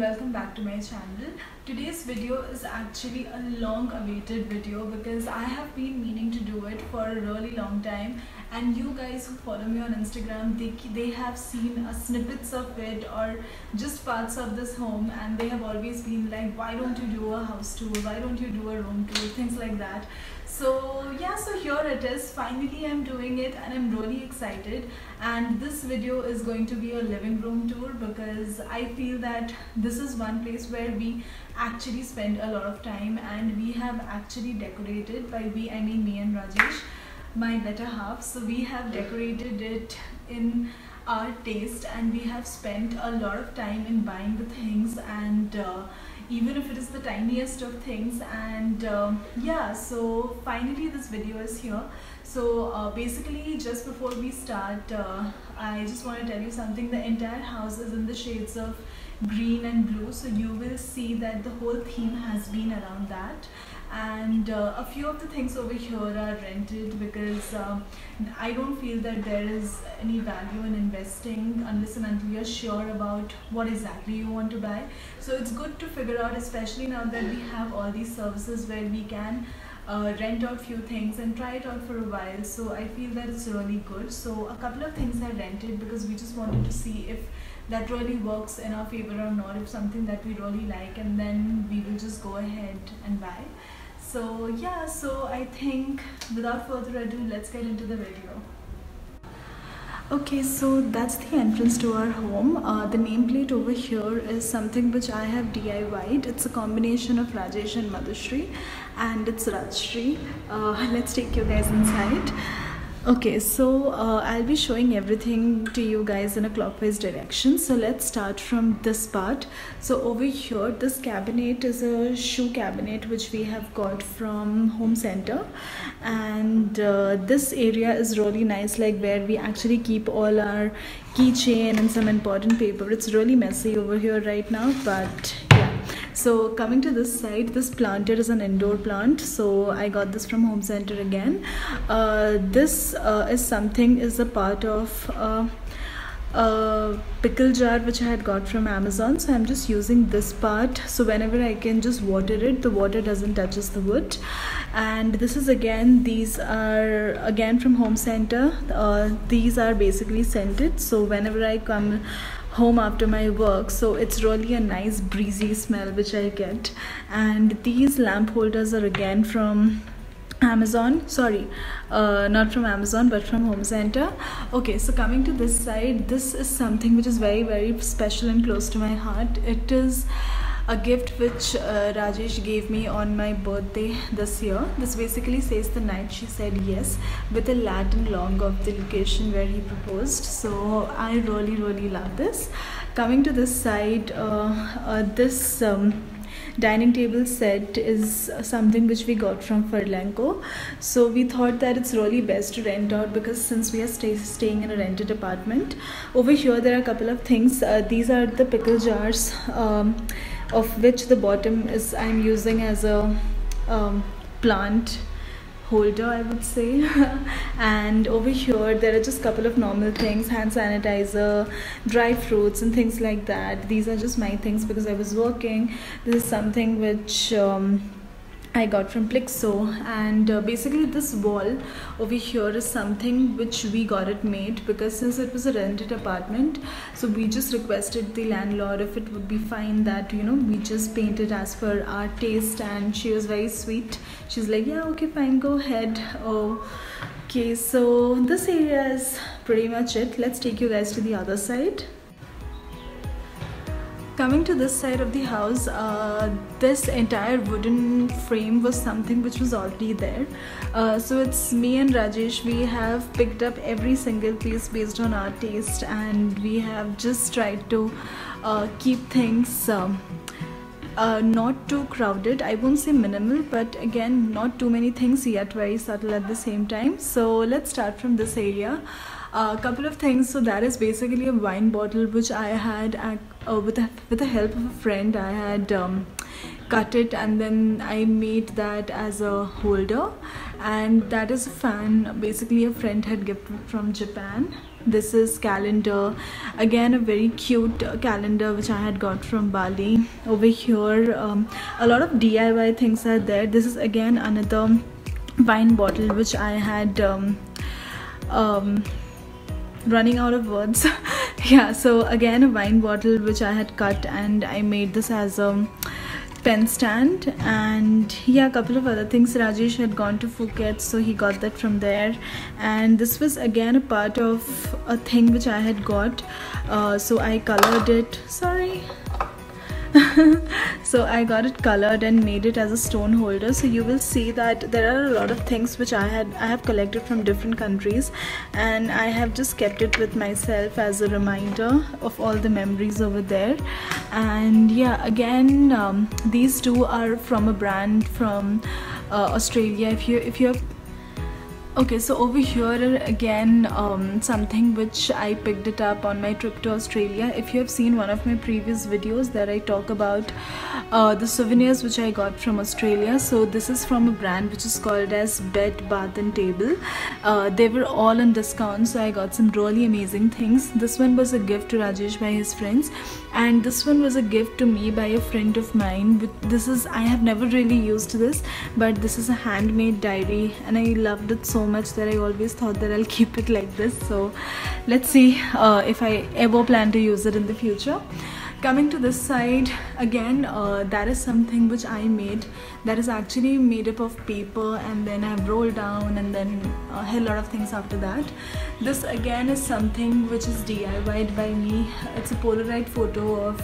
Welcome back to my channel. Today's video is actually a long awaited video because I have been meaning to do it for a really long time and you guys who follow me on Instagram they, they have seen snippets of it or just parts of this home and they have always been like why don't you do a house tour? Why don't you do a room tour? Things like that. So yeah so here it is. Finally i'm doing it and i'm really excited. And this video is going to be a living room tour because i feel that this is one place where we actually spend a lot of time and we have actually decorated by we i mean me and rajesh my better half. So we have decorated it in our taste and we have spent a lot of time in buying the things and uh, even if it is the tiniest of things and uh, yeah so finally this video is here. So uh, basically just before we start uh, I just want to tell you something. The entire house is in the shades of green and blue. So you will see that the whole theme has been around that and uh, a few of the things over here are rented because um, I don't feel that there is any value in investing unless and until you're sure about what exactly you want to buy. So it's good to figure out especially now that we have all these services where we can uh, rent out few things and try it out for a while. So I feel that it's really good. So a couple of things are rented because we just wanted to see if that really works in our favor or not if something that we really like and then we will just go ahead and buy so yeah so i think without further ado let's get into the video. Okay so that's the entrance to our home. Uh, the nameplate over here is something which i have diy'd it's a combination of rajesh and madhushri and it's rajshri. Uh, let's take you guys inside okay so uh, i'll be showing everything to you guys in a clockwise direction. So let's start from this part. So over here this cabinet is a shoe cabinet which we have got from home center. And uh, this area is really nice like where we actually keep all our keychain and some important paper. It's really messy over here right now but so coming to this side this planter is an indoor plant. So i got this from home center again. Uh, this uh, is something is a part of uh, a pickle jar which I had got from Amazon. So I'm just using this part. So whenever I can just water it the water doesn't touches the wood. And this is again these are again from home center. Uh, these are basically scented. So whenever I come home after my work. So it's really a nice breezy smell which I get. And these lamp holders are again from Amazon. Sorry uh, not from Amazon but from home center. Okay so coming to this side this is something which is very very special and close to my heart. It is a gift which uh, Rajesh gave me on my birthday this year. This basically says the night she said yes with a Latin long of the location where he proposed. So I really really love this. Coming to this side, uh, uh, this um, dining table set is something which we got from Furlenco. So we thought that it's really best to rent out because since we are stay staying in a rented apartment. Over here there are a couple of things. Uh, these are the pickle jars. Um, of which the bottom is I'm using as a um, plant holder I would say. And over here there are just a couple of normal things hand sanitizer dry fruits and things like that. These are just my things because I was working. This is something which um, I got from Plixxo. And uh, basically this wall over here is something which we got it made because since it was a rented apartment so we just requested the landlord if it would be fine that you know we just paint it as per our taste and she was very sweet. She's like yeah okay fine go ahead. Oh okay so this area is pretty much it. Let's take you guys to the other side coming to this side of the house uh, this entire wooden frame was something which was already there. Uh, so it's me and Rajesh we have picked up every single piece based on our taste and we have just tried to uh, keep things um, uh, not too crowded. I won't say minimal but again not too many things yet very subtle at the same time. So let's start from this area a couple of things. So that is basically a wine bottle which i had uh, with, the, with the help of a friend i had um, cut it and then i made that as a holder. And that is a fan basically a friend had gifted from japan. This is calendar again a very cute calendar which i had got from bali. Over here um, a lot of diy things are there. This is again another wine bottle which i had um, um, running out of words. Yeah so again a wine bottle which i had cut and i made this as a pen stand. And yeah a couple of other things. Rajesh had gone to phuket so he got that from there. And this was again a part of a thing which i had got. Uh, so i colored it. Sorry so I got it colored and made it as a stone holder. So you will see that there are a lot of things which I had I have collected from different countries. And I have just kept it with myself as a reminder of all the memories over there. And yeah again um, these two are from a brand from uh, Australia. If you if you have okay so over here again um, something which I picked it up on my trip to Australia. If you have seen one of my previous videos that I talk about uh, the souvenirs which I got from Australia. So this is from a brand which is called as Bed Bath and Table. Uh, they were all on discount so I got some really amazing things. This one was a gift to Rajesh by his friends and this one was a gift to me by a friend of mine. This is I have never really used this but this is a handmade diary and I loved it so so much that I always thought that I'll keep it like this. So let's see uh, if I ever plan to use it in the future. Coming to this side again uh, that is something which I made that is actually made up of paper and then I've rolled down and then a lot of things after that. This again is something which is DIYed by me. It's a Polaroid photo of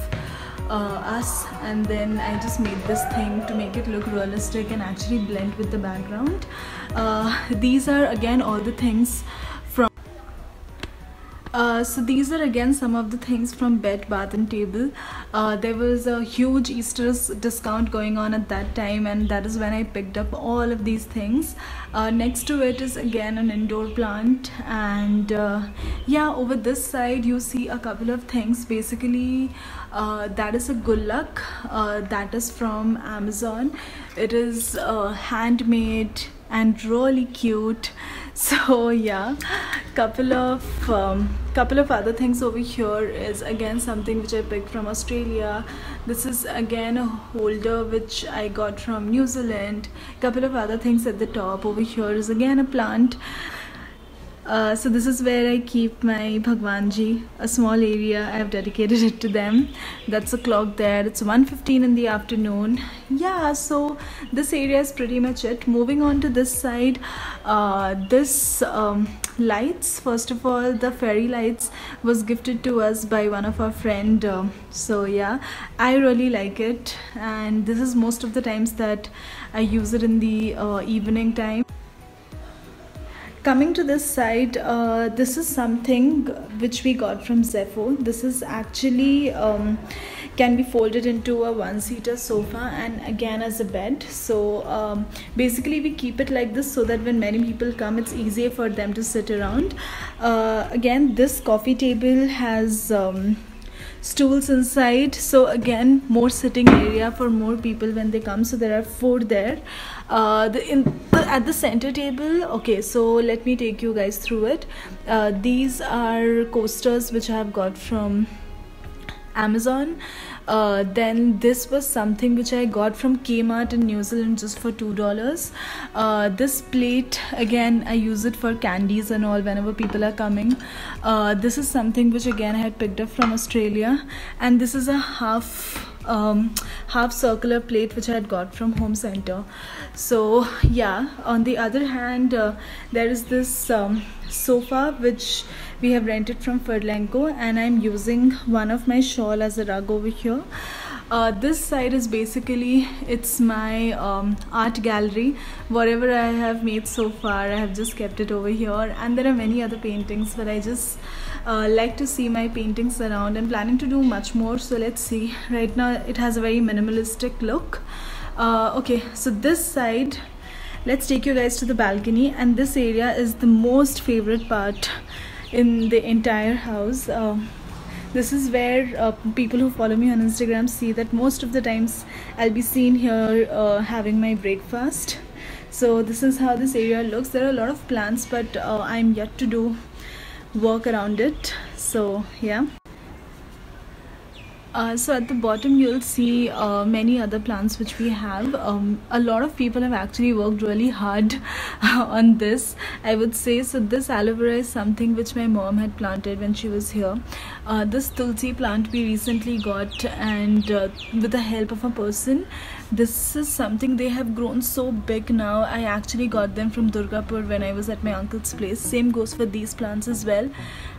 uh, us and then I just made this thing to make it look realistic and actually blend with the background. Uh, these are again all the things uh, so these are again some of the things from Bed Bath and Table. Uh, there was a huge Easter's discount going on at that time and that is when I picked up all of these things. Uh, next to it is again an indoor plant and uh, yeah over this side you see a couple of things basically uh, that is a gulak that is from Amazon. It is handmade and really cute so yeah couple of um, couple of other things over here is again something which i picked from australia. This is again a holder which i got from new zealand. Couple of other things at the top over here is again a plant uh, so this is where I keep my Bhagwanji, a small area. I have dedicated it to them. That's a clock there. It's 1.15 in the afternoon. Yeah, so this area is pretty much it. Moving on to this side, uh, this um, lights, first of all, the fairy lights was gifted to us by one of our friend. Uh, so yeah, I really like it. And this is most of the times that I use it in the uh, evening time coming to this side uh, this is something which we got from Zefo. This is actually um, can be folded into a one-seater sofa and again as a bed. So um, basically we keep it like this so that when many people come it's easier for them to sit around. Uh, again this coffee table has um, stools inside. So again more sitting area for more people when they come. So there are four there. Uh, the, in the, at the center table okay so let me take you guys through it. Uh, these are coasters which I have got from Amazon. Uh, then this was something which I got from Kmart in New Zealand just for two dollars. Uh, this plate again I use it for candies and all whenever people are coming. Uh, this is something which again I had picked up from Australia. And this is a half um, half circular plate which I had got from home center. So yeah on the other hand uh, there is this um, sofa which we have rented from Furlenco and I'm using one of my shawl as a rug over here. Uh, this side is basically it's my um, art gallery. Whatever I have made so far I have just kept it over here. And there are many other paintings but I just uh, like to see my paintings around I'm planning to do much more. So let's see. Right now it has a very minimalistic look. Uh, okay. So this side let's take you guys to the balcony. And this area is the most favorite part in the entire house. Uh, this is where uh, people who follow me on Instagram see that most of the times I'll be seen here uh, having my breakfast. So this is how this area looks. There are a lot of plants but uh, I'm yet to do work around it. So yeah uh, so at the bottom you'll see uh, many other plants which we have. Um, a lot of people have actually worked really hard on this I would say. So this aloe vera is something which my mom had planted when she was here. Uh, this tulsi plant we recently got and uh, with the help of a person this is something they have grown so big now. I actually got them from Durgapur when I was at my uncle's place. Same goes for these plants as well.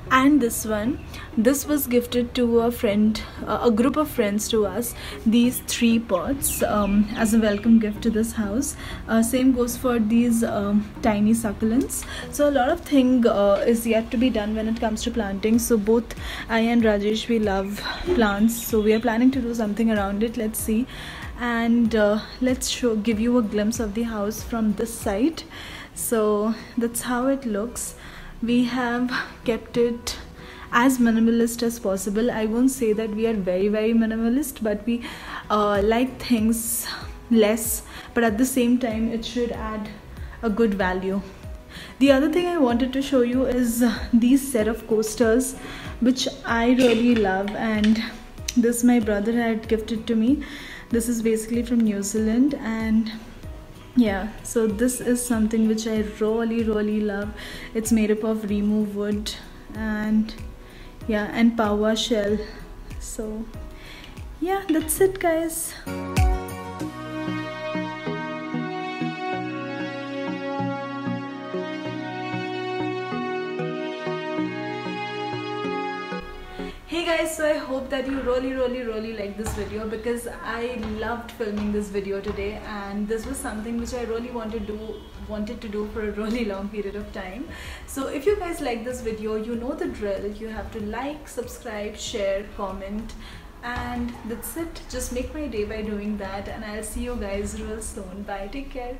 And this one this was gifted to a friend uh, a group of friends to us these three pots um, as a welcome gift to this house. Uh, same goes for these um, tiny succulents. So a lot of thing uh, is yet to be done when it comes to planting. So both I and Rajesh we love plants. So we are planning to do something around it. Let's see and uh, let's show give you a glimpse of the house from this side. So that's how it looks. We have kept it as minimalist as possible. I won't say that we are very very minimalist but we uh, like things less. But at the same time it should add a good value. The other thing i wanted to show you is these set of coasters which i really love. And this my brother had gifted to me this is basically from new zealand and yeah so this is something which i really really love. It's made up of rimu wood and yeah and paua shell. So yeah that's it guys hey guys so i hope that you really really really like this video because i loved filming this video today and this was something which i really wanted to do wanted to do for a really long period of time. So if you guys like this video you know the drill. You have to like subscribe share comment and that's it. Just make my day by doing that and i'll see you guys real soon. Bye take care